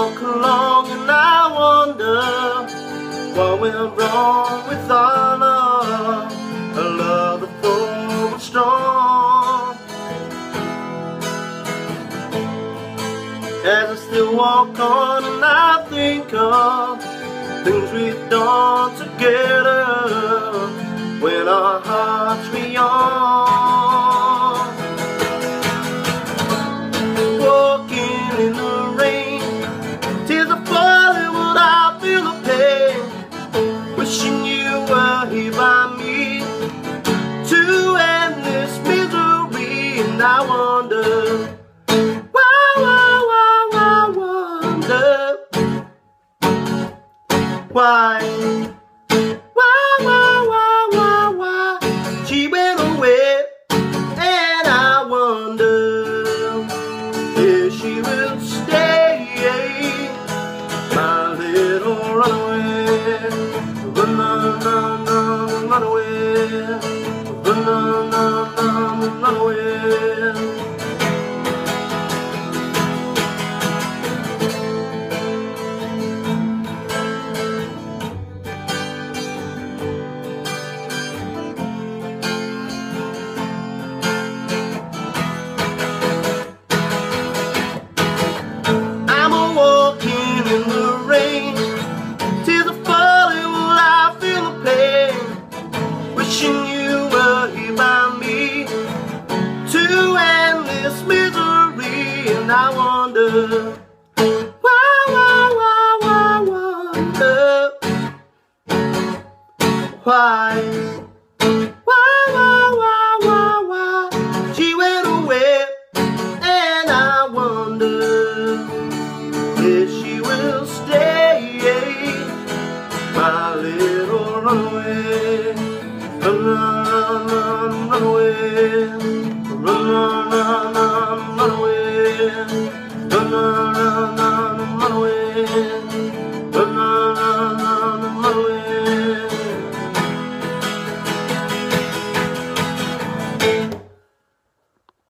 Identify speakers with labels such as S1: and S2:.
S1: walk along and I wonder what went wrong with our love, a love that full and strong. As I still walk on and I think of things we've done together, when our hearts we why, why, why, why, why, why she went away, and I wonder if she will stay, my little runaway, run, run, run, run, run this misery. And I wonder why, why, why, why, wonder why. Why, why, why, why, why she went away, and I wonder if she will stay, my little runaway. Run, run, run, run. Run, run, away. Run, run, run, run, run away.